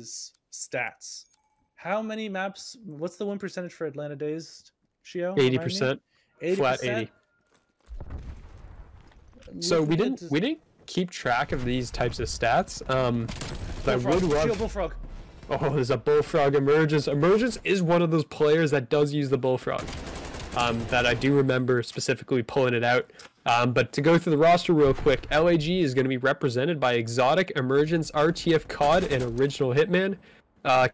is stats. How many maps? What's the win percentage for Atlanta Dazed, Shio? Eighty percent, flat eighty. So we didn't we didn't keep track of these types of stats. Um, but I would love. Bullfrog. Oh, there's a bullfrog emergence. Emergence is one of those players that does use the bullfrog. Um, that I do remember specifically pulling it out. Um, but to go through the roster real quick, LAG is going to be represented by Exotic, Emergence, RTF COD, and Original Hitman. Uh,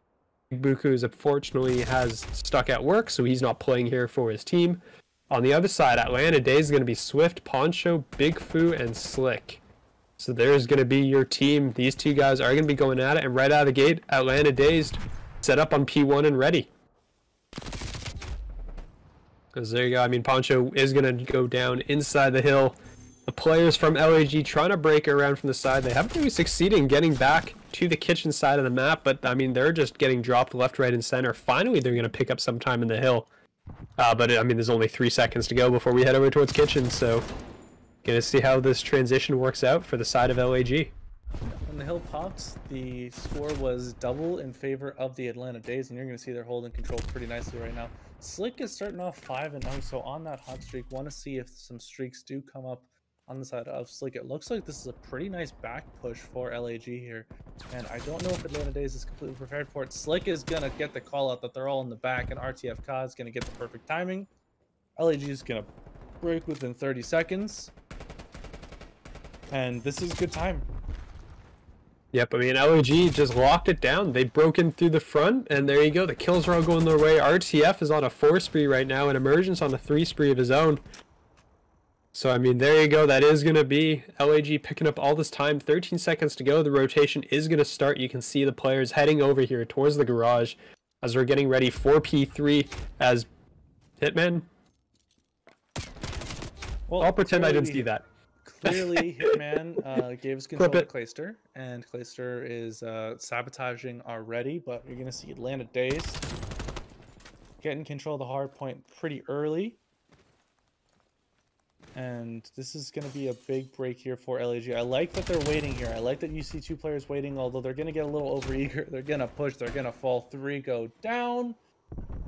Buku unfortunately has stuck at work, so he's not playing here for his team. On the other side, Atlanta Dazed is going to be Swift, Poncho, Big Fu, and Slick. So there's going to be your team. These two guys are going to be going at it, and right out of the gate, Atlanta Dazed set up on P1 and ready. Because there you go. I mean, Poncho is going to go down inside the hill. The players from LAG trying to break around from the side. They haven't really succeeded in getting back to the kitchen side of the map, but I mean, they're just getting dropped left, right, and center. Finally, they're going to pick up some time in the hill. Uh, but I mean, there's only three seconds to go before we head over towards kitchen, so gonna see how this transition works out for the side of LAG. When the hill popped, the score was double in favor of the Atlanta Dazed, and you're gonna see they're holding control pretty nicely right now. Slick is starting off 5 and 0, so on that hot streak, want to see if some streaks do come up on the side of Slick. It looks like this is a pretty nice back push for LAG here, and I don't know if Atlanta Dazed is completely prepared for it. Slick is going to get the call out that they're all in the back, and RTF COD is going to get the perfect timing. LAG is going to break within 30 seconds, and this is good time. Yep, I mean, LAG just locked it down. They broke in through the front, and there you go. The kills are all going their way. RTF is on a four spree right now, and Emergence on a three spree of his own. So, I mean, there you go. That is going to be LAG picking up all this time. 13 seconds to go. The rotation is going to start. You can see the players heading over here towards the garage as we're getting ready for P3 as Hitman. Well, I'll pretend I didn't see that. Clearly, Hitman uh, gave us control to Clayster, and Clayster is uh, sabotaging already, but you're going to see Atlanta Dazed getting control of the hard point pretty early. And this is going to be a big break here for LAG. I like that they're waiting here. I like that you see two players waiting, although they're going to get a little overeager. They're going to push. They're going to fall. Three go down.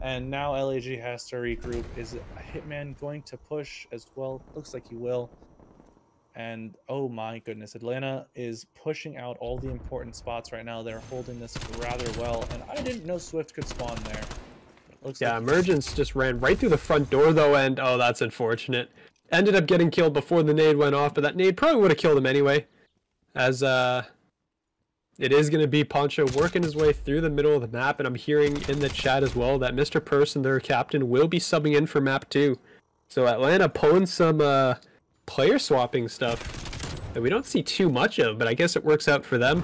And now LAG has to regroup. Is Hitman going to push as well? Looks like he will. And oh my goodness, Atlanta is pushing out all the important spots right now. They're holding this rather well. And I didn't know Swift could spawn there. Looks yeah, like Emergence just ran right through the front door though, and oh, that's unfortunate ended up getting killed before the nade went off, but that nade probably would have killed him anyway. As uh, it is going to be Poncho working his way through the middle of the map, and I'm hearing in the chat as well that Mr. Person, their captain, will be subbing in for map 2. So Atlanta pulling some uh, player swapping stuff that we don't see too much of, but I guess it works out for them.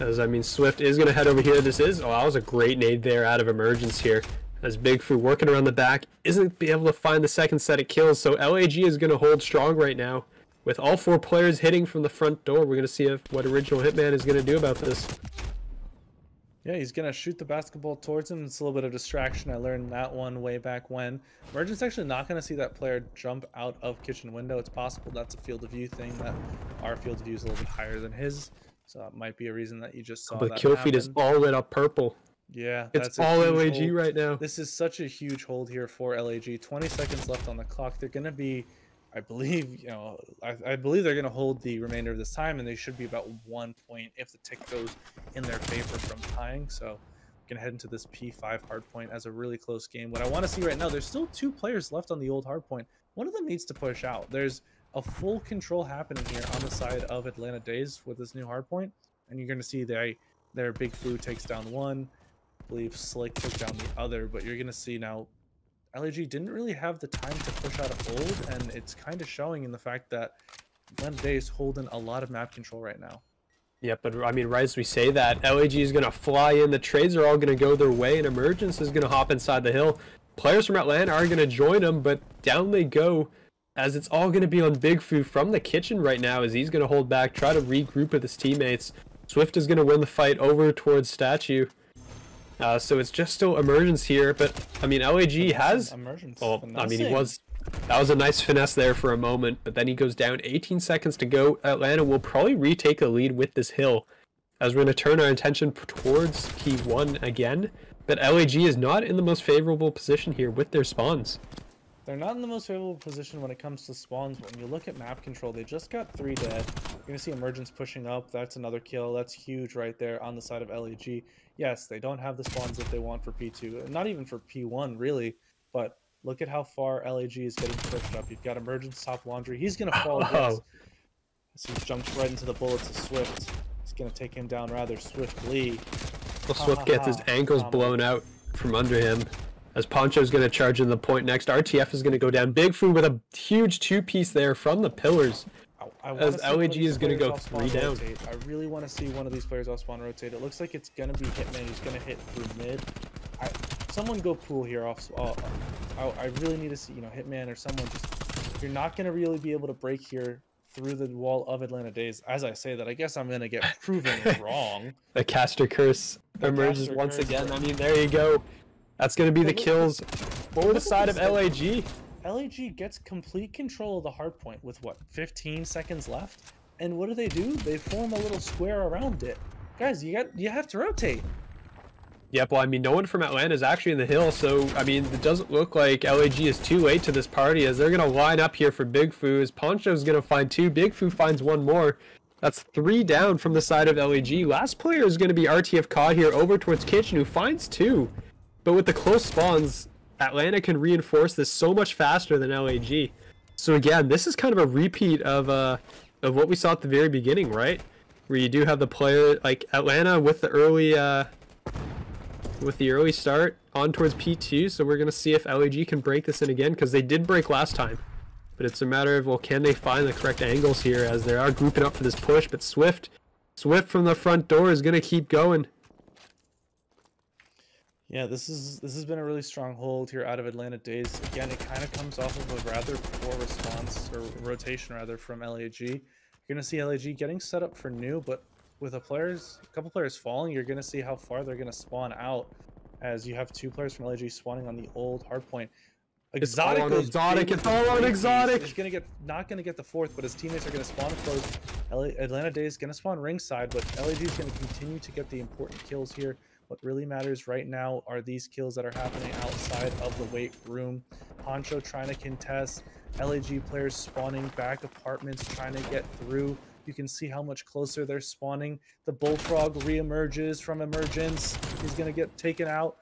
As I mean, Swift is going to head over here. This is, oh, that was a great nade there out of emergence here as Big Fu working around the back isn't be able to find the second set of kills. So LAG is going to hold strong right now. With all four players hitting from the front door, we're going to see if, what Original Hitman is going to do about this. Yeah, he's going to shoot the basketball towards him. It's a little bit of distraction. I learned that one way back when. Emergence actually not going to see that player jump out of kitchen window. It's possible that's a field of view thing, that our field of view is a little bit higher than his. So that might be a reason that you just saw but the kill feed is all lit up purple. Yeah, it's all LAG hold. right now. This is such a huge hold here for LAG. 20 seconds left on the clock. They're going to be, I believe, you know, I, I believe they're going to hold the remainder of this time, and they should be about one point if the tick goes in their favor from tying. So, we're going to head into this P5 hardpoint as a really close game. What I want to see right now, there's still two players left on the old hardpoint. One of them needs to push out. There's a full control happening here on the side of Atlanta Dazed with this new hardpoint, and you're going to see they, their Big Fu takes down one I believe Slick took down the other, but you're going to see now LAG didn't really have the time to push out a hold, and it's kind of showing in the fact that Day is holding a lot of map control right now. Yeah, but I mean, right as we say that, LAG is going to fly in, the trades are all going to go their way, and Emergence is going to hop inside the hill. Players from Atlanta are going to join them, but down they go, as it's all going to be on Big Fu from the kitchen right now, as he's going to hold back, try to regroup with his teammates. Swift is going to win the fight over towards Statue. Uh, so it's just still emergence here, but I mean LAG has. Emergence. Well, I mean he was. That was a nice finesse there for a moment, but then he goes down. 18 seconds to go. Atlanta will probably retake the lead with this hill, as we're going to turn our attention towards P1 again. But LAG is not in the most favorable position here with their spawns. They're not in the most favorable position when it comes to spawns. When you look at map control, they just got three dead. You're going to see Emergence pushing up. That's another kill. That's huge right there on the side of LAG. Yes, they don't have the spawns that they want for P2. Not even for P1, really. But look at how far LAG is getting pushed up. You've got Emergence top laundry. He's going to fall. Oh. So he jumps right into the bullets of Swift. He's going to take him down rather swiftly. Well, Swift gets his ankles blown out from under him. As Poncho's going to charge in the point next, RTF is going to go down. Big Fu with a huge two-piece there from the pillars. I, I as LAG is going to go three down. Rotate. I really want to see one of these players off spawn rotate. It looks like it's going to be Hitman who's going to hit through mid. I, someone go pool here off. Uh, I, I really need to see, you know, Hitman or someone just. You're not going to really be able to break here through the wall of Atlanta Dazed. As I say that, I guess I'm going to get proven wrong. The caster curse the emerges caster once curse again. I mean, there you go. That's going to be the kills for the side of LAG. LAG gets complete control of the hard point with what, 15 seconds left? And what do they do? They form a little square around it. Guys, you got you have to rotate. Yep, well, I mean, no one from Atlanta is actually in the hill, so, I mean, it doesn't look like LAG is too late to this party, as they're going to line up here for Big Fu, as Poncho's going to find two, Big Fu finds one more. That's three down from the side of LAG. Last player is going to be RTF Cod here over towards Kitchen, who finds two. But with the close spawns, Atlanta can reinforce this so much faster than LAG. So again, this is kind of a repeat of uh, of what we saw at the very beginning, right? Where you do have the player, like Atlanta with the early... Uh, with the early start on towards P2, so we're going to see if LAG can break this in again, because they did break last time. But it's a matter of, well, can they find the correct angles here, as they are grouping up for this push, but Swift, Swift from the front door is going to keep going. Yeah, this is this has been a really strong hold here out of Atlanta Dazed. Again, it kind of comes off of a rather poor response, or rotation rather, from LAG. You're going to see LAG getting set up for new, but with a players, a couple players falling, you're going to see how far they're going to spawn out as you have two players from LAG spawning on the old hardpoint. Exotic it's all exotic. It's all on exotic. He's gonna get not gonna get the fourth, but his teammates are gonna spawn close. LA, Atlanta Day is gonna spawn ringside, but LAG is gonna continue to get the important kills here. What really matters right now are these kills that are happening outside of the weight room. Poncho trying to contest. LAG players spawning back apartments, trying to get through. You can see how much closer they're spawning. The Bullfrog reemerges from Emergence. He's going to get taken out.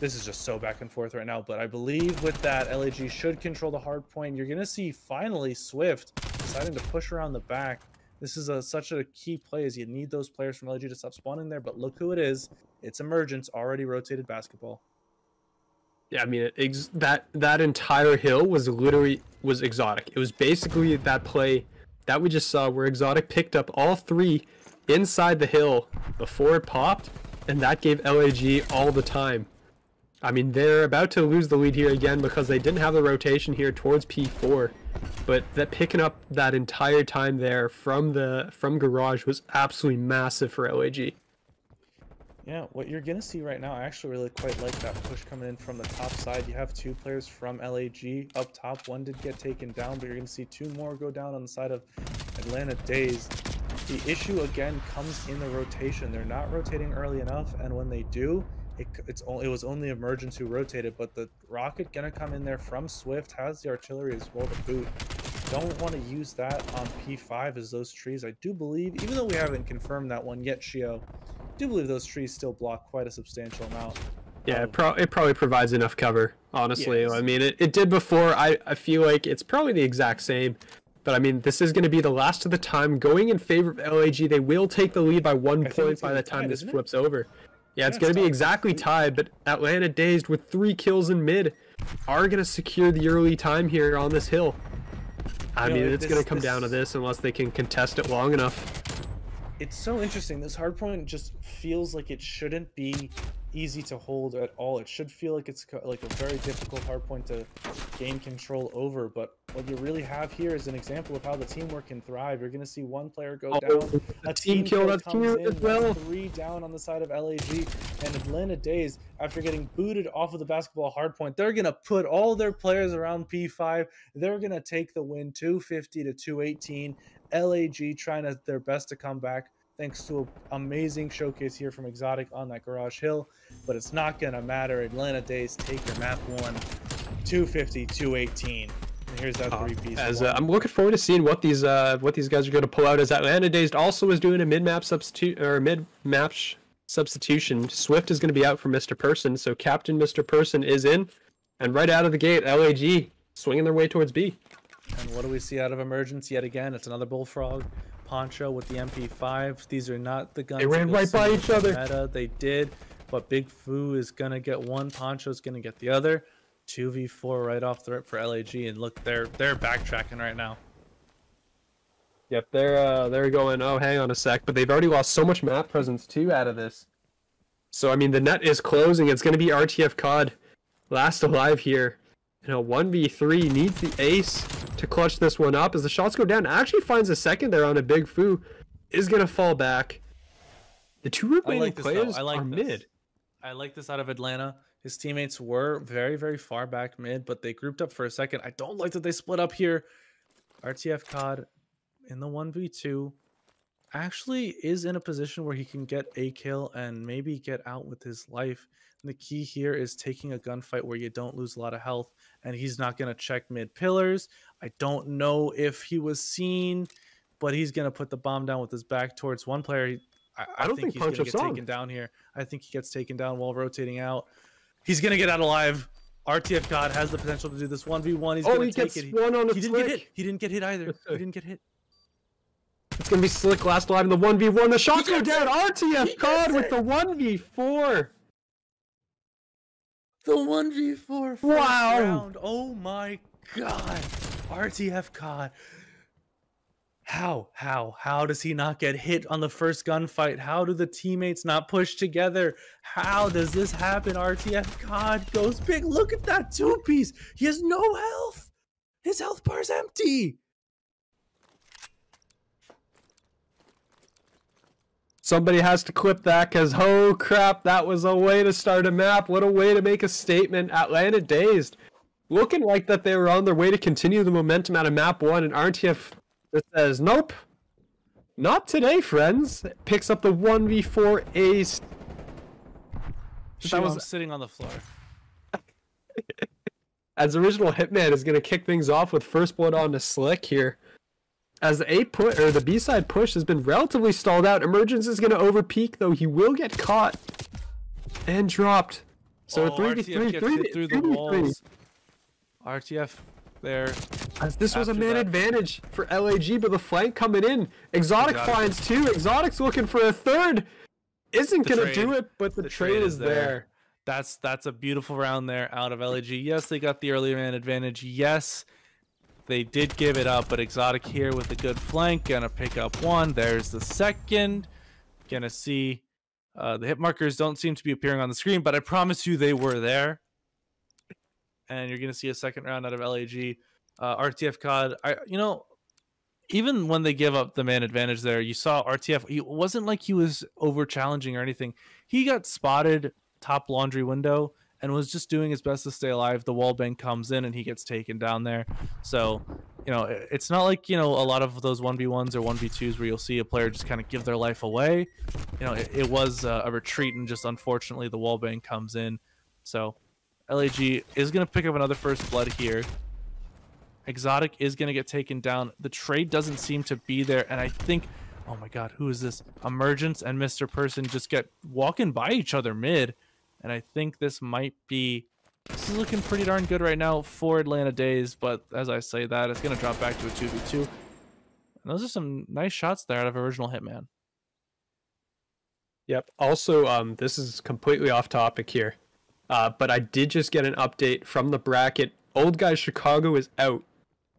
This is just so back and forth right now, but I believe with that, LAG should control the hard point. You're going to see finally Swift deciding to push around the back. This is a, such a key play as you need those players from LAG to stop spawning there, but look who it is. It's Emergence, already rotated basketball. Yeah, I mean, it, that that entire hill was literally was exotic. It was basically that play that we just saw where Exotic picked up all three inside the hill before it popped, and that gave LAG all the time. I mean, they're about to lose the lead here again because they didn't have the rotation here towards P4, but that picking up that entire time there from the from Garage was absolutely massive for LAG. Yeah, what you're to see right now, I actually really quite like that push coming in from the top side. You have two players from LAG up top. One did get taken down, but you're to see two more go down on the side of Atlanta Dazed. The issue, again, comes in the rotation. They're not rotating early enough, and when they do, it, it's only, it was only Emergence who rotated, but the Rocket going to come in there from Swift, has the artillery as well to boot. Don't want to use that on P5 as those trees. I do believe, even though we haven't confirmed that one yet, Shio, do believe those trees still block quite a substantial amount. Yeah, it, pro- it probably provides enough cover, honestly. Yes. I mean, it, it did before. I, I feel like it's probably the exact same. But I mean, this is going to be the last of the time going in favor of LAG. They will take the lead by one I point by the time this flips over. Yeah, it's yeah, going to be exactly tied, but Atlanta Dazed with three kills in mid are going to secure the early time here on this hill. I you mean, know, it's going to come this... down to this unless they can contest it long enough it's so interesting. This hardpoint just feels like it shouldn't be easy to hold at all. It should feel like it's like a very difficult hardpoint to gain control over. But what you really have here is an example of how the teamwork can thrive. You're going to see one player go oh, down, a team, team kill that comes in, as well. three down on the side of LAG, and Atlanta Dazed, after getting booted off of the basketball hardpoint, they're going to put all their players around P5. They're going to take the win 250 to 218. LAG trying to, their best to come back thanks to an amazing showcase here from Exotic on that Garage Hill. But it's not going to matter. Atlanta Dazed take your map one, 250, 218. And here's that Uh, three piece. As uh, I'm looking forward to seeing what these uh, what these guys are going to pull out. As Atlanta Dazed also is doing a mid map substitute or mid map substitution. Swift is going to be out for Mr. Person, so Captain Mr. Person is in, and right out of the gate, LAG swinging their way towards B. And what do we see out of emergence yet again? It's another bullfrog. Poncho with the MP5. These are not the guns. that ran right by each other. Meta. They did, but Big Foo is gonna get one. Poncho is gonna get the other. Two v four right off the rip for LAG, and look, they're they're backtracking right now. Yep, they're uh, they're going. Oh, hang on a sec, but they've already lost so much map presence too out of this. So I mean, the net is closing. It's going to be RTF COD last alive here. You know, one v three needs the ace to clutch this one up. As the shots go down, actually finds a second there on a big foo. Is going to fall back. The two remaining like players I like are this. mid. I like this out of Atlanta. His teammates were very, very far back mid, but they grouped up for a second. I don't like that they split up here. RTF COD in the 1v2 actually is in a position where he can get a kill and maybe get out with his life. And the key here is taking a gunfight where you don't lose a lot of health, and he's not going to check mid pillars. I don't know if he was seen, but he's going to put the bomb down with his back towards one player. He- I, I, don't think, think he's going to get taken down here. I think he gets taken down while rotating out. He's going to get out alive. RTF COD has the potential to do this 1v1. He's Oh, going he to take gets it. He, one on he didn't get hit. He didn't get hit either. He didn't get hit. It's going to be Slick last alive in the one v one. The shots go down. RTF COD with the one v four. The 1v4 first Wow. round. Oh my god. RTF COD. How? How? How does he not get hit on the first gunfight? How do the teammates not push together? How does this happen? RTF COD goes big. Look at that two piece. He has no health. His health bar's empty. Somebody has to clip that because, oh crap, that was a way to start a map. What a way to make a statement. Atlanta Dazed. Looking like that they were on their way to continue the momentum out of map one, and RTF just says, nope. Not today, friends. Picks up the 1v4 ace. That was- sitting on the floor. As original Hitman is going to kick things off with first blood on to Slick here. As the A put or the B side push has been relatively stalled out. Emergence is going to overpeak though. He will get caught and dropped. So Oh, three v RTF three, gets three through three the v three. RTF there. As this was a man that- advantage for LAG, but the flank coming in. Exotic, Exotic. finds two. Exotic's looking for a third. Isn't The gonna do it, but the, The trade, trade is is there. there. That's that's a beautiful round there out of LAG. Yes, they got the early man advantage. Yes, they did give it up, but Exotic here with a good flank, gonna pick up one. There's the second. Gonna see uh, the hit markers don't seem to be appearing on the screen, but I promise you they were there. And you're gonna see a second round out of LAG. Uh, RTF COD, I you know, even when they give up the man advantage there, you saw RTF. It wasn't like he was over challenging or anything. He got spotted top laundry window and was just doing his best to stay alive. The wall bang comes in and he gets taken down there. So, you know, it's not like, you know, a lot of those 1v1s or 1v2s where you'll see a player just kind of give their life away. You know, it, it was uh, a retreat and just unfortunately the wall bang comes in. So, LAG is going to pick up another first blood here. Exotic is going to get taken down. The trade doesn't seem to be there. And I think, oh my God, who is this? Emergence and Mr. Person just get walking by each other mid. And I think this might be. This is looking pretty darn good right now for Atlanta Dazed. But as I say that, it's going to drop back to a 2v2. And those are some nice shots there out of original Hitman. Yep. Also, um, this is completely off topic here, uh, but I did just get an update from the bracket. Old guy Chicago is out.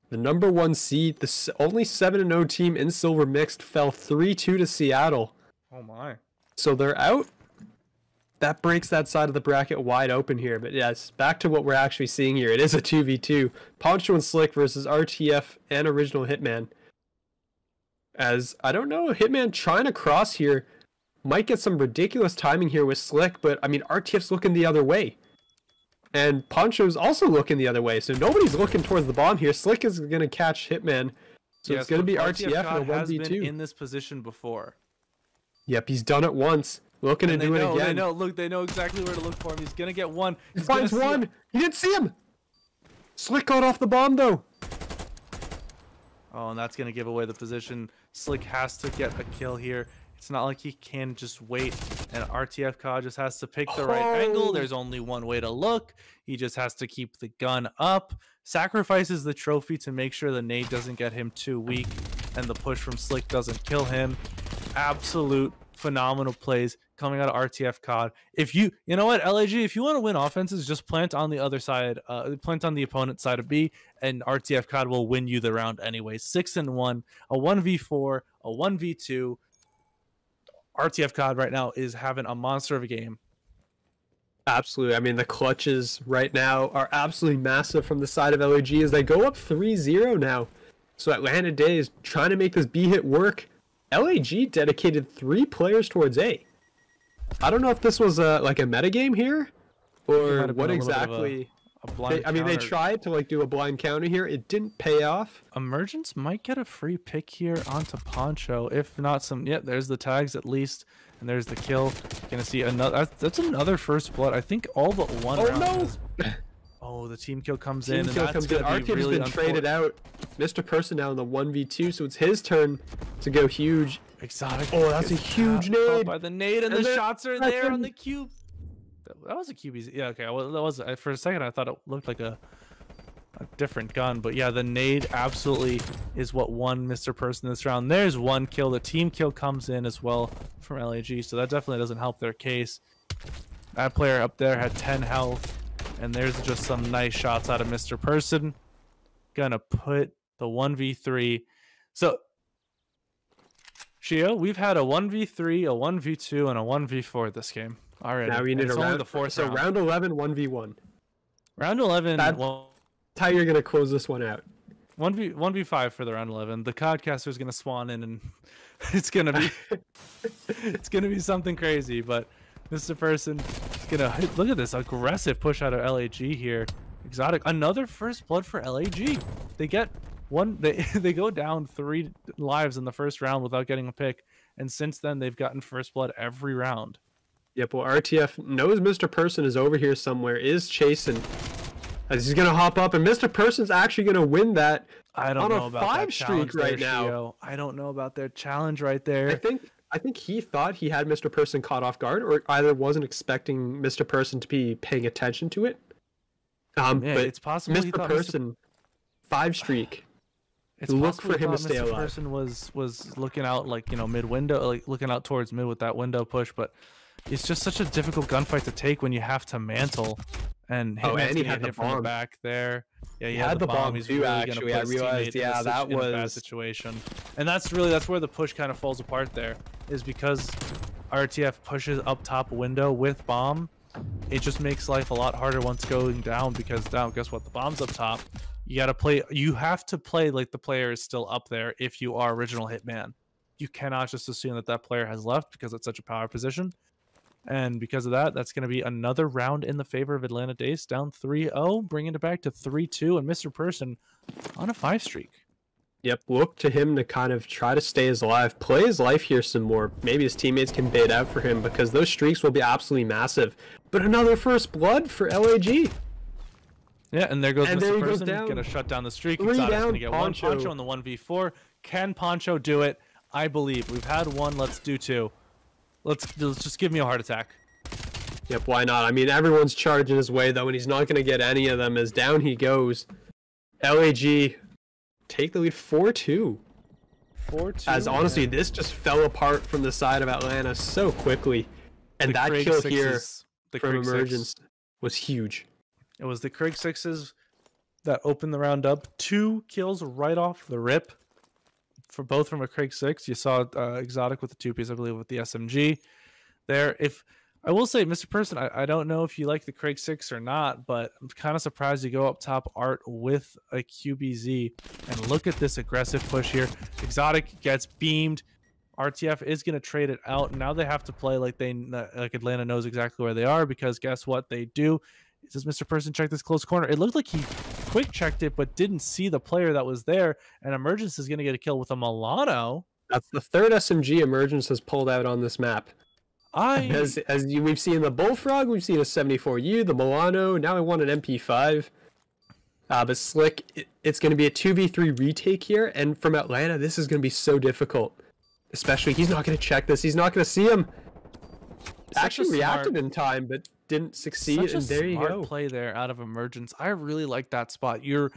The number one seed, the only seven and zero team in silver mixed, fell three two to Seattle. Oh my. So they're out. That breaks that side of the bracket wide open here. But yes, back to what we're actually seeing here. It is a 2v2. Poncho and Slick versus RTF and Original Hitman. As I don't know, Hitman trying to cross here might get some ridiculous timing here with Slick, but I mean, RTF's looking the other way. And Poncho's also looking the other way. So nobody's looking towards the bomb here. Slick is going to catch Hitman. So it's going to be RTF in a has been 1v2. in this position before. Yep, he's done it once. Looking And to they do know, it they again. know. Look, they know exactly where to look for him. He's gonna get one. He He's gonna finds one. He didn't see him. Slick got off the bomb though. Oh, and that's gonna give away the position. Slick has to get a kill here. It's not like he can just wait, and RTF COD just has to pick the right angle. Oh. There's only one way to look. He just has to keep the gun up, sacrifices the trophy to make sure the nade doesn't get him too weak, and the push from Slick doesn't kill him. Absolute phenomenal plays coming out of RTF COD. If you, you know what, LAG, if you want to win offenses, just plant on the other side, uh, plant on the opponent's side of B, and RTF COD will win you the round anyway. Six and one, a one v four, a one v two. RTF COD right now is having a monster of a game. Absolutely. I mean, the clutches right now are absolutely massive from the side of LAG as they go up 3-0 now. So Atlanta Day is trying to make this B hit work. LAG dedicated three players towards A. I don't know if this was a like a metagame here or might have been what a little bit of a- exactly. A blind They, I mean, they tried to like do a blind counter here. It didn't pay off. Emergence might get a free pick here onto Poncho. If not some, yeah, there's the tags at least, and there's the kill. Gonna see another. That's, another first blood. I think all but one. Oh, no! has- Oh, the team kill comes in, Team kill comes in. be has really been traded out. Mr. Person now in the 1v2, so it's his turn to go huge. Exotic. Oh, that's a huge nade. by the nade, and, And the shots are there on the cube. That, was a QB. Yeah, okay. Well, that was for a second. I thought it looked like a a different gun, but yeah, the nade absolutely is what won Mr. Person this round. There's one kill. The team kill comes in as well from LAG, so that definitely doesn't help their case. That player up there had 10 health, and there's just some nice shots out of Mr. Person. Gonna put the 1v3. So Shio, we've had a 1v3, a 1v2, and a 1v4 this game already. Now we need it's a round. the fourth so round. round 11, 1v1. Round 11, That- well, That's how you're gonna close this one out. 1v 1v5 for the round 11. The codcaster is going to spawn in and it's going to be it's going to be something crazy, but Mr. Person is going to look at this aggressive push out of LAG here. Exotic another first blood for LAG. They get one they they go down 3 lives in the first round without getting a pick and since then they've gotten first blood every round. Yep, well, RTF knows Mr. Person is over here somewhere, is chasing. As he's gonna hop up, and Mr. Person's actually gonna win that. I don't On a know about five streak challenge there, right now. Shio. I don't know about their challenge right there. I think I think he thought he had Mr. Person caught off guard, or either wasn't expecting Mr. Person to be paying attention to it. Um, Yeah, but it's possible Mr. thought Mr. Person, five streak. It's Look for him to stay Mr. alive. Person was was looking out like you know mid window, like looking out towards mid with that window push, but it's just such a difficult gunfight to take when you have to mantle. And Oh, and he had the hit from the bomb. back there. Yeah, he, He had, had the bomb. bomb He's too, really actually. I realized, yeah, that in a bad situation. And that's really that's where the push kind of falls apart. There is because RTF pushes up top window with bomb. It just makes life a lot harder once going down because down. guess what? The bomb's up top. You got to play. You have to play like the player is still up there if you are original hitman. You cannot just assume that that player has left because it's such a power position. And because of that, that's going to be another round in the favor of Atlanta Dazed, down 3-0, bringing it back to 3-2, and Mr. Person on a five streak. Yep, look to him to kind of try to stay his life, play his life here some more. Maybe his teammates can bait out for him because those streaks will be absolutely massive. But another first blood for LAG. Yeah, and there goes And Mr. there Person, down. going to shut down the streak. Three Exotic's going down, to get Poncho. one Poncho in the 1v4. Can Poncho do it? I believe. We've had one, let's do two. Let's, let's just give me a heart attack. Yep, why not? I mean, everyone's charging his way though, and he's not going to get any of them as down he goes. LAG take the lead 4-2. 4-2. As honestly, this just fell apart from the side of Atlanta so quickly. And The that Krig kill here the from Krig six. Emergence was huge. It was the Krig sixes that opened the round up. Two kills right off the rip for both from a Krig six. You saw uh, Exotic with the two piece, I believe, with the SMG there. If I will say, Mr. Person, I, I don't know if you like the Krig six or not, but I'm kind of surprised you go up top art with a QBZ and look at this aggressive push here. Exotic gets beamed. RTF is going to trade it out. Now they have to play like they like Atlanta knows exactly where they are because guess what they do says Mr. Person check this close corner. It looked like he quick checked it, but didn't see the player that was there. And Emergence is going to get a kill with a Milano. That's the third SMG Emergence has pulled out on this map. I As as you, we've seen the Bullfrog, we've seen a 74U, the Milano. Now I want an MP5. Uh, but Slick, it, it's going to be a 2v3 retake here, and from Atlanta, this is going to be so difficult. Especially, he's not going to check this. He's not going to see him. Actually reacted smart- in time, but didn't succeed, and there you go. play there out of emergence. I really like that spot. You're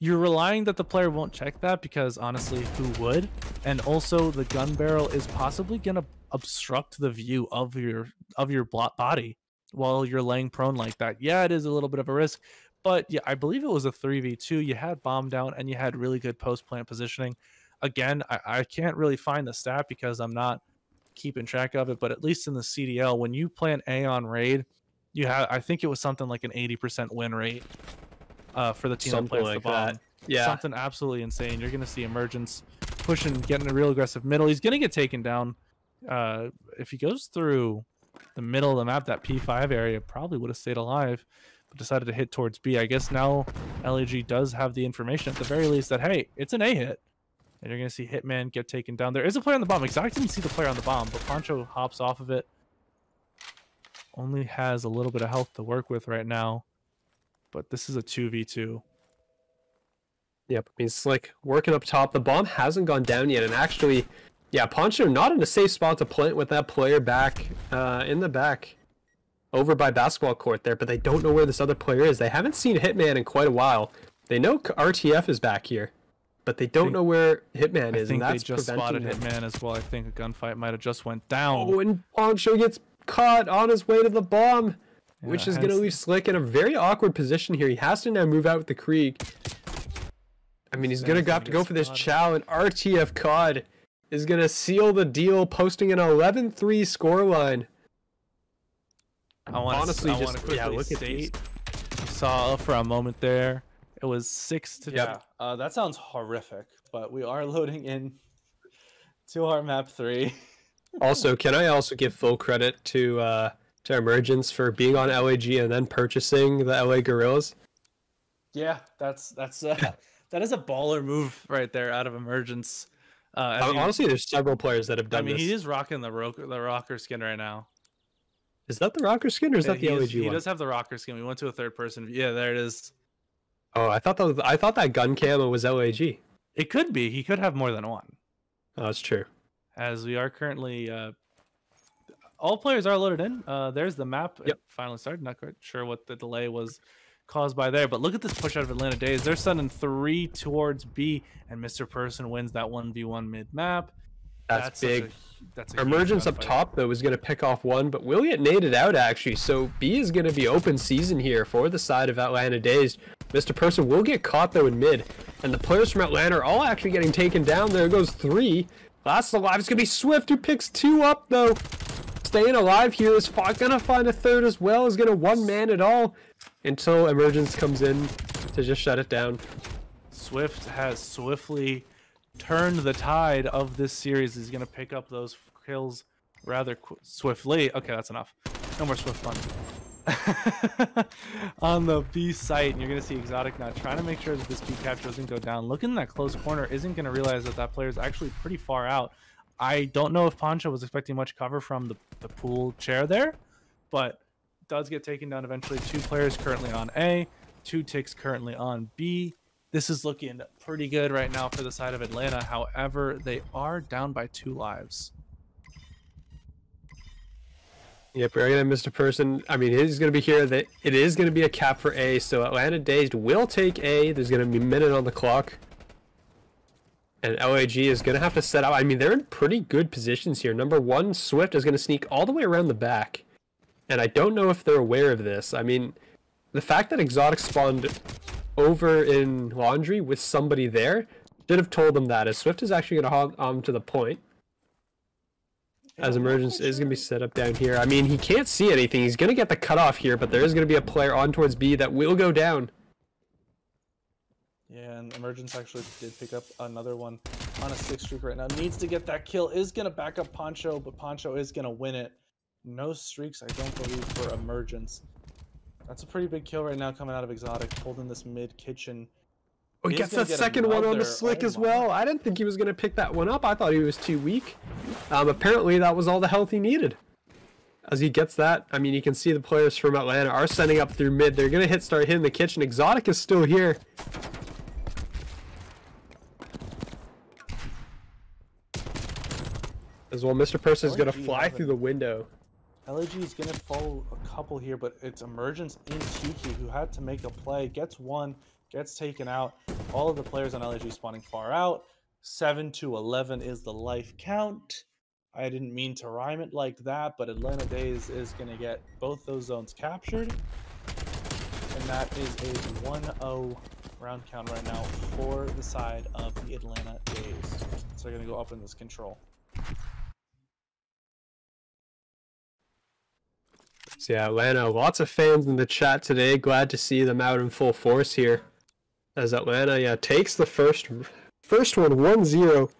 you're relying that the player won't check that because honestly, who would? And also, the gun barrel is possibly gonna obstruct the view of your of your blot body while you're laying prone like that. Yeah, it is a little bit of a risk, but yeah, I believe it was a three v two. You had bomb down and you had really good post plant positioning. Again, I, I can't really find the stat because I'm not keeping track of it, but at least in the CDL, when you plant A on raid, you have I think it was something like an 80% win rate uh, for the team that Something plants like the bomb. that. Yeah. Something absolutely insane. You're gonna see emergence pushing, getting a real aggressive middle. He's gonna get taken down. Uh, if he goes through the middle of the map, that P5 area probably would have stayed alive, but decided to hit towards B. I guess now LAG does have the information at the very least that hey, it's an A hit. And you're gonna see Hitman get taken down. There is a player on the bomb. Exotic didn't see the player on the bomb, but Poncho hops off of it. Only has a little bit of health to work with right now. But this is a 2v2. Yep, I mean Slick working up top. The bomb hasn't gone down yet, and actually, yeah, Poncho not in a safe spot to plant with that player back uh, in the back, over by basketball court there. But they don't know where this other player is. They haven't seen Hitman in quite a while. They know RTF is back here, but they don't think- know where Hitman I is, I think and they just spotted him. Hitman as well. I think a gunfight might have just went down. Oh, and Poncho gets caught on his way to the bomb, which Yeah, is going to leave Slick in a very awkward position here. He has to now move out with the Krig. I mean, he's going to have gonna to get go for this chow, and RTF COD is going to seal the deal, posting an 11 3 scoreline. I want to honestly I just- want quickly yeah, look at these. state. You saw for a moment there. It was six to Yep. yeah. Uh, that sounds horrific, but we are loading in to our map three. Also, can I also give full credit to uh, to Emergence for being on LAG and then purchasing the LA Gorillas? Yeah, that's that's uh, that is a baller move right there out of emergence. Uh, I mean, Honestly, there's several players that have done. I mean this. he is rocking the rocker, the rocker skin right now. Is that the Rocker skin or is Yeah, that the LAG is- he does have the rocker skin. We went to a third person. Yeah, there it is. Oh, I thought that was, I thought that gun camo was LAG. It could be. He could have more than one. Oh, that's true. As we are currently uh, all players are loaded in. Uh, there's the map. It finally started. Not quite sure what the delay was caused by there, but look at this push out of Atlanta Dazed. They're sending three towards B, and Mr. Person wins that one v one mid map. That's, such big. A, that's a Emergence up top though is going to pick off one, but will get naded out actually. So B is going to be open season here for the side of Atlanta Dazed. Mr. Person will get caught though in mid, and the players from Atlanta are all actually getting taken down. There goes three. Last alive. It's going to be Swift who picks two up though. Staying alive here is gonna find a third as well. Is gonna one man it all until Emergence comes in to just shut it down. Swift has swiftly turned the tide of this series. He's going to pick up those kills rather swiftly. Okay, that's enough. No more Swift fun. On the B site, and you're going to see Exotic now trying to make sure that this B capture doesn't go down. Looking in that close corner, isn't going to realize that that player is actually pretty far out. I don't know if Poncho was expecting much cover from the, the pool chair there, but does get taken down eventually. Two players currently on A, two ticks currently on B. This is looking pretty good right now for the side of Atlanta. However, they are down by two lives. Yep, we're gonna Mr. Person. I mean, it is gonna be here. That it is gonna be a cap for A. So Atlanta Dazed will take A. There's gonna be a minute on the clock, and LAG is gonna have to set up. I mean, they're in pretty good positions here. Number one, Swift is gonna sneak all the way around the back, and I don't know if they're aware of this. I mean, the fact that Exotic spawned over in Laundry with somebody there should have told them that. As Swift is actually gonna hog on to the point as emergence is going to be set up down here. I mean, he can't see anything. He's going to get the cutoff here, but there is going to be a player on towards B that will go down. Yeah, and Emergence actually did pick up another one on a six streak right now. Needs to get that kill. Is going to back up Poncho, but Poncho is going to win it. No streaks, I don't believe, for Emergence. That's a pretty big kill right now coming out of Exotic, holding this mid kitchen. Oh, he He's gets gonna that get second one on the slick oh as well. I didn't think he was going to pick that one up. I thought he was too weak. Um, apparently, that was all the health he needed. As he gets that, I mean, you can see the players from Atlanta are sending up through mid. They're going to hit start hitting the kitchen. Exotic is still here. As well, Mr. Person is going to fly through the window. LAG is going to follow a couple here, but it's Emergence in Tiki who had to make a play, gets one, gets taken out. All of the players on LAG spawning far out. 7 to 11 is the life count. I didn't mean to rhyme it like that, but Atlanta Dazed is going to get both those zones captured. And that is a 1-0 round count right now for the side of the Atlanta Dazed. So they're going to go up in this control. So yeah, Atlanta, lots of fans in the chat today. Glad to see them out in full force here. As Atlanta, yeah, takes the first first one 1-0.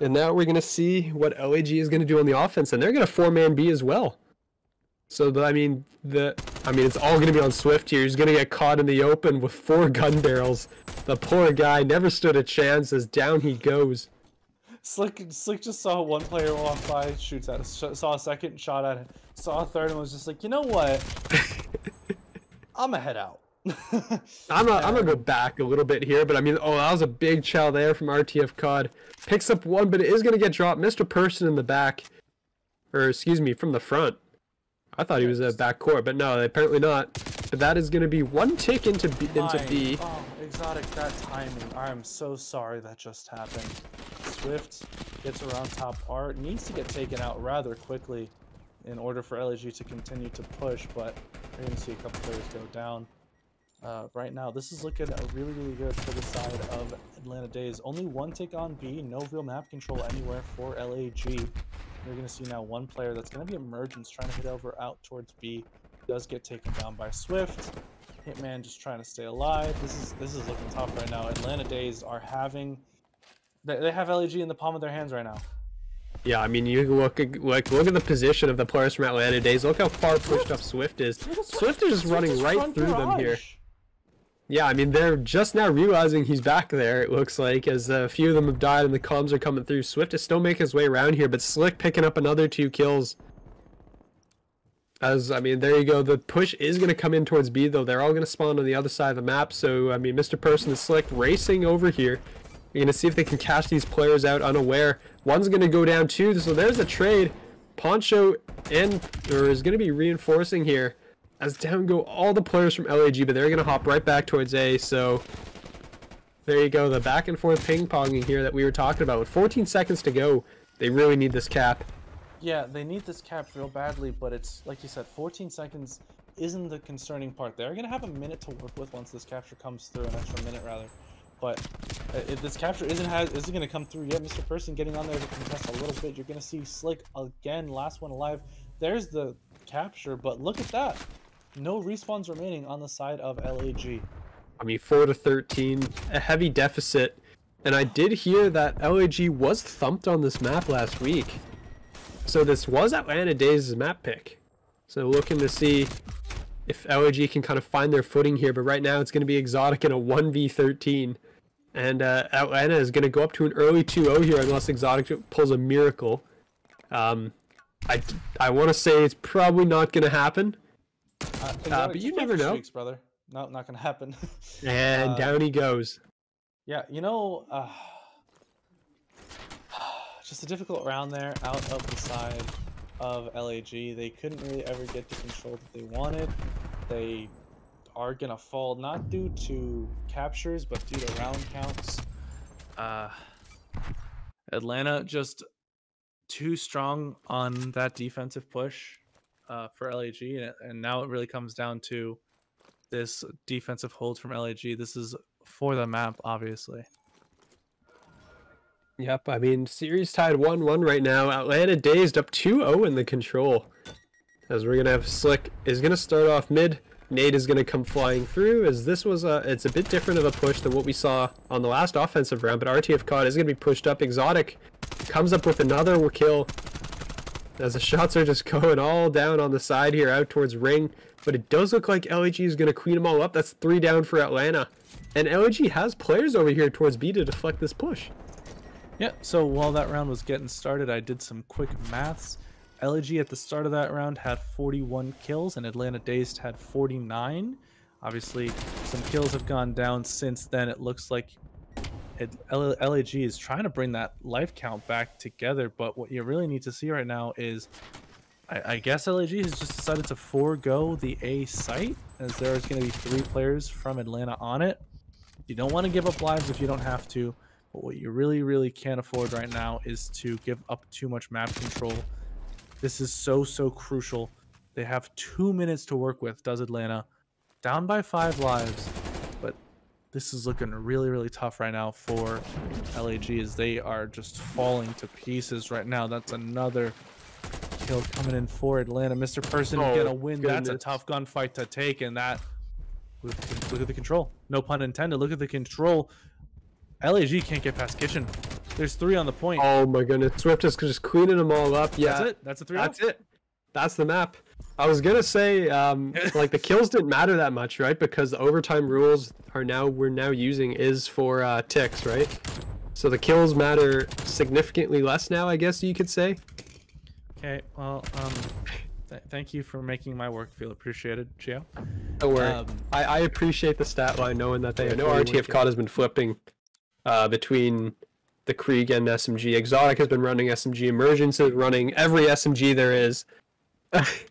And now we're gonna see what LAG is gonna do on the offense, and they're gonna four man B as well. So the, I mean the I mean it's all gonna be on Swift here. He's gonna get caught in the open with four gun barrels. The poor guy never stood a chance as down he goes. Slick, Slick just saw one player walk by, shoots at sh- saw a second, shot at it, saw a third, and was just like, you know what? I'm gonna head out. I'm gonna, I'm gonna go back a little bit here, but I mean, oh, that was a big chow there from RTF COD. Picks up one, but it is gonna get dropped. Mr. Person in the back, or excuse me, from the front. I thought he was a back court, but no, apparently not. But that is gonna be one tick into B, into B. Oh, exotic, that timing. I am so sorry that just happened. Swift gets around top art, needs to get taken out rather quickly in order for LG to continue to push, but we're to see a couple players go down. Uh, right now, this is looking really, really good for the side of Atlanta Dazed. Only one tick on B, no real map control anywhere for LAG. We're going to see now one player that's going to be Emergence trying to hit over out towards B. Does get taken down by Swift. Hitman just trying to stay alive. This is this is looking tough right now. Atlanta Dazed are having they, they have LAG in the palm of their hands right now. Yeah, I mean, you look at like look at the position of the players from Atlanta Dazed. Look how far pushed up Swift is. Swift is just running is right through them here. Yeah, I mean, they're just now realizing he's back there, it looks like, as a few of them have died and the comms are coming through. Swift is still making his way around here, but Slick picking up another two kills. As, I mean, there you go. The push is going to come in towards B, though. They're all going to spawn on the other side of the map. So, I mean, Mr. Person and Slick racing over here. You're going to see if they can cash these players out unaware. One's going to go down, too. So, there's a trade. Poncho and, or is going to be reinforcing here as down go all the players from LAG, but they're going to hop right back towards A, so there you go, the back and forth ping-ponging here that we were talking about. With 14 seconds to go, they really need this cap. Yeah, they need this cap real badly, but it's like you said, 14 seconds isn't the concerning part. They're gonna have a minute to work with once this capture comes through, an extra minute rather. But uh, if this capture isn't has isn't gonna come through yet, Mr. Person getting on there to contest a little bit. You're gonna see Slick again, last one alive. There's the capture, but look at that. No respawns remaining on the side of LAG. I mean, 4 to 13, a heavy deficit. And I did hear that LAG was thumped on this map last week. So this was Atlanta Dazed' map pick. So looking to see if LAG can kind of find their footing here. But right now it's going to be Exotic in a 1v13. And uh, Atlanta is going to go up to an early 2-0 here unless Exotic pulls a miracle. Um, I, I want to say it's probably not going to happen. Uh, but you never know. brother. No, not gonna happen. And Uh, down he goes. Yeah, you know, uh, just a difficult round there out of the side of LAG. They couldn't really ever get the control that they wanted. They are gonna fall not due to captures, but due to round counts. Uh, Atlanta just too strong on that defensive push uh, for LAG, and, and now it really comes down to this defensive hold from LAG. This is for the map, obviously. Yep, I mean, series tied 1 1 right now. Atlanta dazed up 2 0 in the control. As we're going to have Slick is going to start off mid. Nate is going to come flying through as this was a, it's a bit different of a push than what we saw on the last offensive round, but RTF COD is going to be pushed up. Exotic comes up with another kill as the shots are just going all down on the side here out towards ring. but it does look like LAG is going to clean them all up. That's three down for Atlanta. And LAG has players over here towards B to deflect this push. Yeah, so while that round was getting started, I did some quick maths. LAG at the start of that round had 41 kills, and Atlanta Dazed had 49. Obviously, some kills have gone down since then. It looks like it, LAG is trying to bring that life count back together, but what you really need to see right now is I, I guess LAG has just decided to forego the A site, as there is going to be three players from Atlanta on it. You don't want to give up lives if you don't have to, but what you really, really can't afford right now is to give up too much map control. This is so, so crucial. They have two minutes to work with, does Atlanta. Down by five lives, this is looking really, really tough right now for LAG as they are just falling to pieces right now. That's another kill coming in for Atlanta. Mr. Person Oh, gonna win. That's a tough gunfight to take, and that look, look at the control. No pun intended. Look at the control. LAG can't get past kitchen. There's three on the point. Oh my goodness. Swift is just cleaning them all up. Yeah. That's it. That's a three. That's it. That's the map. I was gonna say, um, like the kills didn't matter that much, right? Because the overtime rules are now we're now using is for uh, ticks, right? So the kills matter significantly less now, I guess you could say. Okay. Well, um, th- thank you for making my work feel appreciated, Gio. Don't worry. Um, I, I appreciate the stat line, knowing that they. I know 41 RTF COD has been flipping uh, between the Krig and SMG. Exotic has been running SMG. Emergence is running every SMG there is.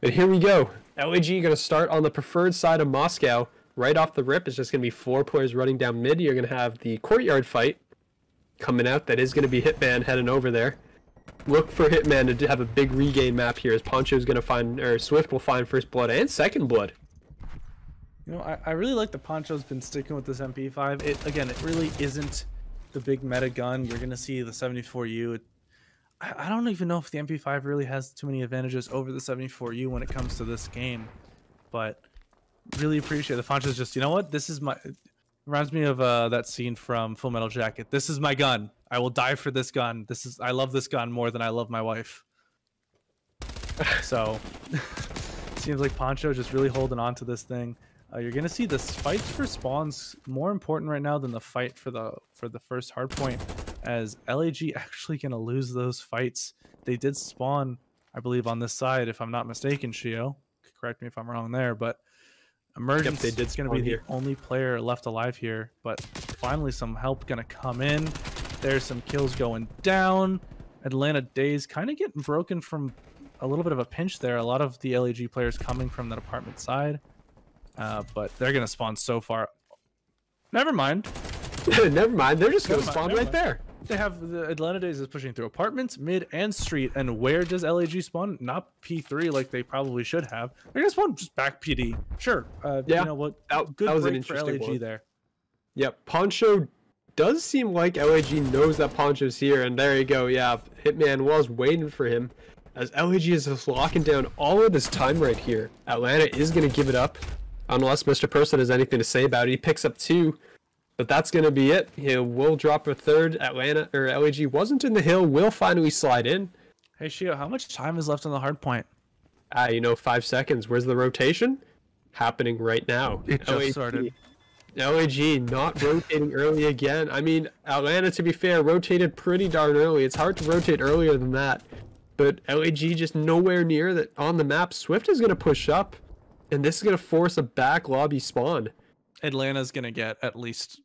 but here we go. LAG going to start on the preferred side of Moscow. Right off the rip, it's just going to be four players running down mid. You're going to have the courtyard fight coming out. That is going to be Hitman heading over there. Look for Hitman to have a big regain map here as Poncho's going to find, or Swift will find first blood and second blood. You know, I, I really like the Poncho's been sticking with this MP5. It again, it really isn't the big meta gun. You're gonna see the 74U. It, I, don't even know if the MP5 really has too many advantages over the 74U when it comes to this game, but really appreciate the Poncho's. Just you know what, this is my. Reminds me of uh, that scene from Full Metal Jacket. This is my gun. I will die for this gun. This is I love this gun more than I love my wife. So, seems like Poncho just really holding on to this thing. Uh, you're gonna see the fights for spawns more important right now than the fight for the for the first hard point, as LAG actually gonna lose those fights. They did spawn, I believe, on this side, if I'm not mistaken. Shio, correct me if I'm wrong there, but Emergence they did is gonna be here. the only player left alive here. But finally, some help gonna come in. There's some kills going down. Atlanta Dazed kind of getting broken from a little bit of a pinch there. A lot of the LAG players coming from that apartment side. Uh, but they're gonna spawn so far. Never mind. Never mind, they're just going to spawn right mind. there. They have the Atlanta Dazed is pushing through apartments, mid, and street. And where does LAG spawn? Not P3 like they probably should have. They're gonna spawn just back PD. Sure. Uh, Yeah, You know what? that- Good that was an break for interesting LAG one. there. Yep, Poncho does seem like LAG knows that Poncho's here, and there you go. Yeah, Hitman was waiting for him. As LAG is just locking down all of his time right here. Atlanta is going to give it up, unless Mr. Person has anything to say about it. He picks up two, but that's going to be it. He will drop a third. Atlanta or LAG wasn't in the hill. Will finally slide in. Hey Shio, how much time is left on the hard point? Ah, you know, five seconds. Where's the rotation? Happening right now. It just LAG started. LAG not rotating early again. I mean, Atlanta, to be fair, rotated pretty darn early. It's hard to rotate earlier than that. But LAG just nowhere near that on the map. Swift is going to push up, and this is going to force a back lobby spawn. Atlanta's gonna get at least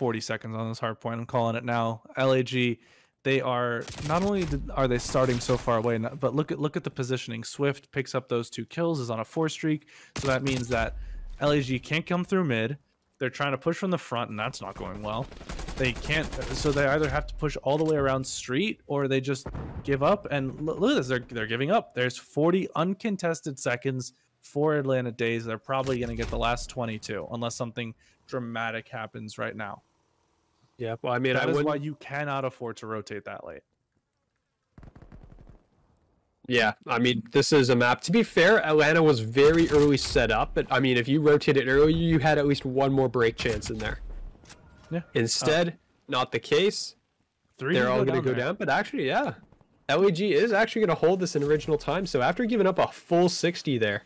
40 seconds on this hard point. I'm calling it now. LAG, they are not only are they starting so far away, but look at look at the positioning. Swift picks up those two kills, is on a four streak, so that means that LAG can't come through mid. They're trying to push from the front, and that's not going well. They can't, so they either have to push all the way around street, or they just give up. And look at this, they're they're giving up. There's 40 uncontested seconds for Atlanta Dazed. They're probably going to get the last 22, unless something dramatic happens right now. Yeah, well, I mean, I That is why you cannot afford to rotate that late. Yeah, I mean, this is a map. To be fair, Atlanta was very early set up, but I mean, if you rotated earlier, you had at least one more break chance in there. Yeah. Uh, Instead, not the case. Three They're all going to go there. down, but actually, yeah. LAG is actually going to hold this in original time. So after giving up a full 60 there,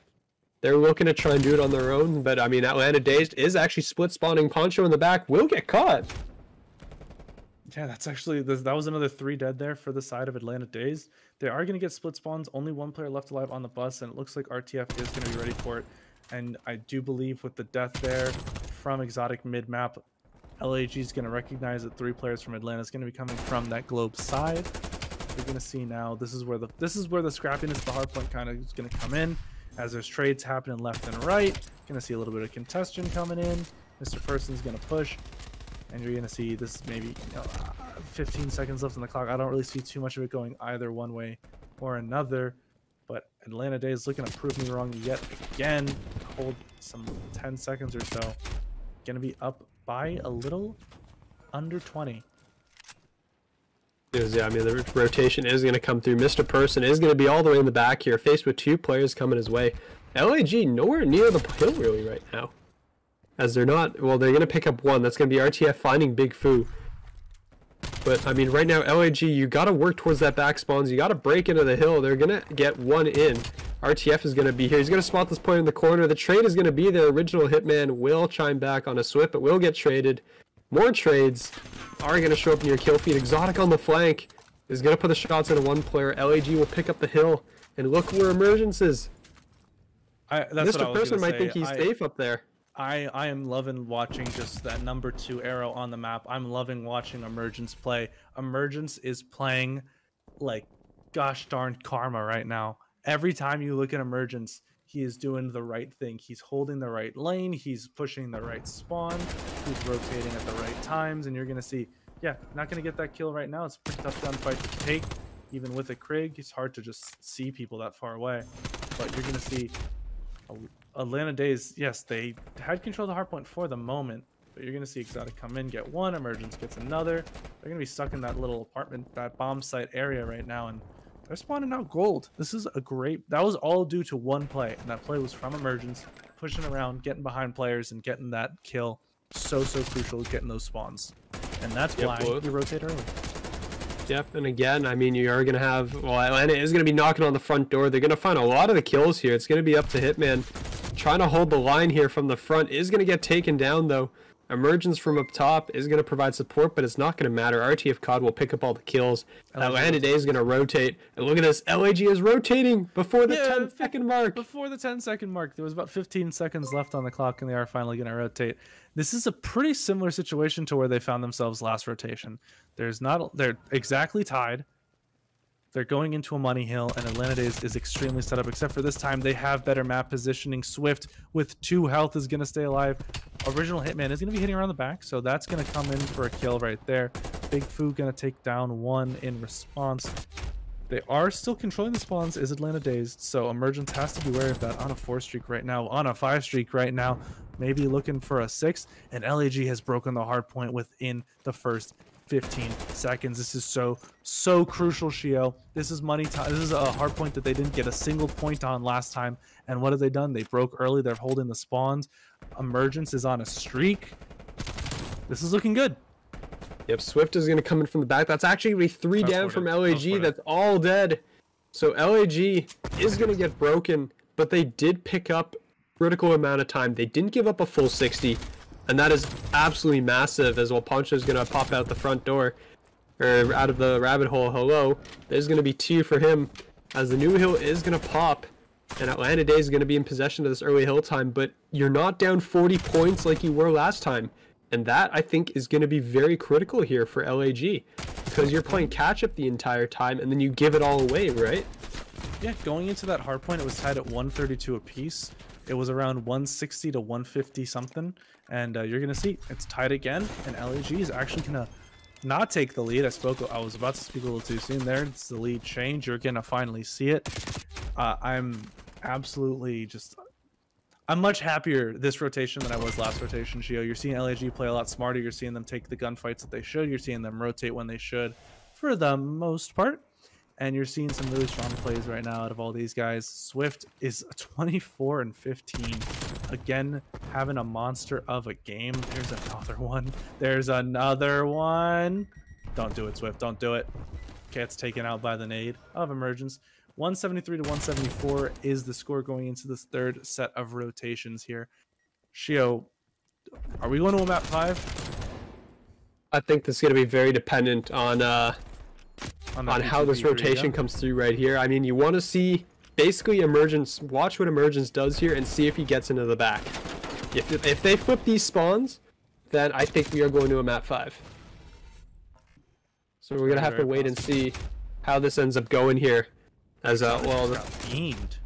They're looking to try and do it on their own, but I mean, Atlanta Dazed is actually split spawning. Poncho in the back will get caught. Yeah, that's actually that was another three dead there for the side of Atlanta Dazed. They are going to get split spawns. Only one player left alive on the bus, and it looks like RTF is going to be ready for it. And I do believe with the death there from Exotic mid map, LAG is going to recognize that three players from Atlanta is going to be coming from that globe side. You're going to see now this is where the this is where the scrappiness, the hard point kind of is going to come in as there's trades happening left and right. Going to see a little bit of congestion coming in. Mr. Person's going to push and you're gonna see this maybe you know, uh, 15 seconds left on the clock. I don't really see too much of it going either one way or another. But Atlanta Day is looking to prove me wrong yet again. Hold some 10 seconds or so. Gonna be up by a little under 20. Yeah, I mean, the rotation is going to come through. Mr. Person is going to be all the way in the back here, faced with two players coming his way. LAG nowhere near the hill really right now. As they're not, well, they're going to pick up one. That's going to be RTF finding Big Foo. But, I mean, right now, LAG, you got to work towards that back spawns. You got to break into the hill. They're going to get one in. RTF is going to be here. He's going to spot this point in the corner. The trade is going to be there. Original Hitman will chime back on a Swift, but will get traded. More trades are going to show up near kill feed. Exotic on the flank is going to put the shots into one player. LAG will pick up the hill. And look where Emergence is. I, Mr. Person might think he's I, safe up there. I I am loving watching just that number two arrow on the map. I'm loving watching Emergence play. Emergence is playing like gosh darn karma right now. Every time you look at Emergence, he is doing the right thing. He's holding the right lane. He's pushing the right spawn. He's rotating at the right times, and you're gonna see. Yeah, not gonna get that kill right now. It's a pretty tough gunfight to take, even with a Krig. It's hard to just see people that far away, but you're gonna see Atlanta Dazed, yes, they had control of the hardpoint for the moment, but you're going to see Exotic come in, get one, Emergence gets another. They're going to be stuck in that little apartment, that bomb site area right now, and they're spawning out gold. This is a great, that was all due to one play, and that play was from Emergence, pushing around, getting behind players, and getting that kill. So, so crucial getting those spawns. And that's yep, why well, you rotate early. Yep, and again, I mean, you are going to have, well, Atlanta is going to be knocking on the front door. They're going to find a lot of the kills here. It's going to be up to Hitman Trying to hold the line here from the front is going to get taken down though. Emergence from up top is going to provide support, but it's not going to matter. RTF COD will pick up all the kills. Atlanta Day is going to rotate. And look at this. LAG is rotating before the yeah, 10 second mark. Before the 10 second mark. There was about 15 seconds left on the clock, and they are finally going to rotate. This is a pretty similar situation to where they found themselves last rotation. There's not, they're exactly tied. They're going into a money hill, and Atlanta is, is extremely set up, except for this time they have better map positioning. Swift with two health is going to stay alive. Original Hitman is going to be hitting around the back, so that's going to come in for a kill right there. Big Foo going to take down one in response. They are still controlling the spawns, is Atlanta dazed, so Emergence has to be wary of that on a four streak right now, on a five streak right now, maybe looking for a six, and LAG has broken the hard point within the first 15 seconds. This is so, so crucial, Shio. This is money time. This is a hard point that they didn't get a single point on last time. And what have they done? They broke early. They're holding the spawns. Emergence is on a streak. This is looking good. Yep, Swift is going to come in from the back. That's actually going to be three down from LAG. That's all dead. So LAG is going to get broken, but they did pick up critical amount of time. They didn't give up a full 60. And that is absolutely massive as well Poncho's going to pop out the front door. Or out of the rabbit hole. Hello. There's going to be two for him. As the new hill is going to pop. And Atlanta Day is going to be in possession of this early hill time. But you're not down 40 points like you were last time. And that, I think, is going to be very critical here for LAG. Because you're playing catch-up the entire time, and then you give it all away, right? Yeah, going into that hard point, it was tied at 132 apiece. It was around 160 to 150 something. And uh, you're going to see it's tied again. And LAG is actually going to not take the lead. I spoke. I was about to speak a little too soon there. It's the lead change. You're going to finally see it. Uh, I'm absolutely just... I'm much happier this rotation than I was last rotation, Shio. You're seeing LAG play a lot smarter. You're seeing them take the gunfights that they should. You're seeing them rotate when they should for the most part and you're seeing some really strong plays right now out of all these guys. Swift is 24 and 15. Again, having a monster of a game. There's another one. There's another one. Don't do it, Swift. Don't do it. Gets taken out by the nade of Emergence. 173 to 174 is the score going into this third set of rotations here. Shio, are we going to a map five? I think this is going to be very dependent on uh, On, on how this rotation yeah? comes through right here. I mean, you want to see basically emergence. Watch what emergence does here and see if he gets into the back. If if they flip these spawns, then I think we are going to a map five. So we're gonna have to wait and see how this ends up going here. As uh, well, got beamed,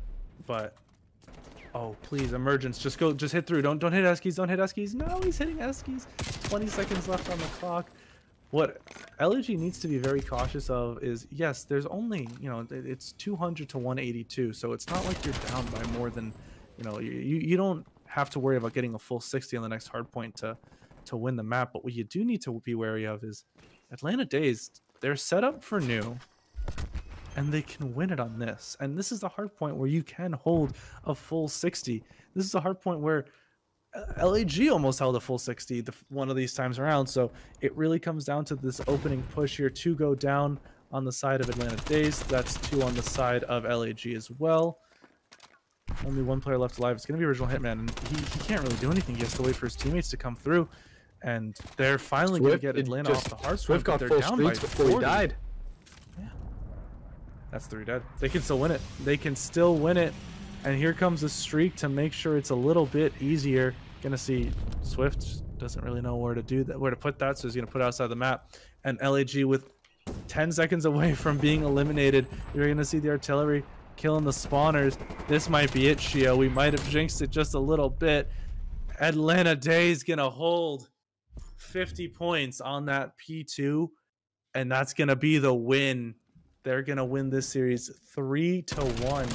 but oh please, emergence, just go, just hit through. Don't don't hit Eskies, don't hit Eskies. No, he's hitting Eskies. 20 seconds left on the clock. What LAG needs to be very cautious of is yes, there's only you know it's 200 to 182, so it's not like you're down by more than you know you you don't have to worry about getting a full 60 on the next hard point to to win the map. But what you do need to be wary of is Atlanta Dazed. They're set up for new and they can win it on this. And this is the hard point where you can hold a full 60. This is a hard point where LAG almost held a full 60 the, one of these times around. So it really comes down to this opening push here. Two go down on the side of Atlanta Dazed. That's two on the side of LAG as well. Only one player left alive. It's going to be Original Hitman. And he, he can't really do anything. He has to wait for his teammates to come through. And they're finally going to get Atlanta just- off the hard Swift got full streaks before he 40. died. That's three dead. They can still win it. They can still win it. And here comes a streak to make sure it's a little bit easier. Gonna see Swift doesn't really know where to do that, where to put that, so he's gonna put outside the map. And LAG with 10 seconds away from being eliminated, you're gonna see the artillery killing the spawners. This might be it, Shio. We might have jinxed it just a little bit. Atlanta Day's gonna hold 50 points on that P2, and that's gonna be the win they're gonna win this series three to one.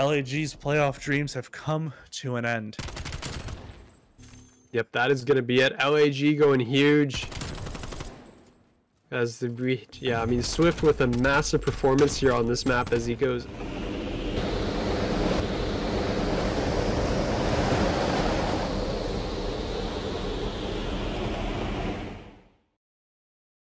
LAG's playoff dreams have come to an end. Yep, that is gonna be it. LAG going huge. As the yeah, I mean Swift with a massive performance here on this map as he goes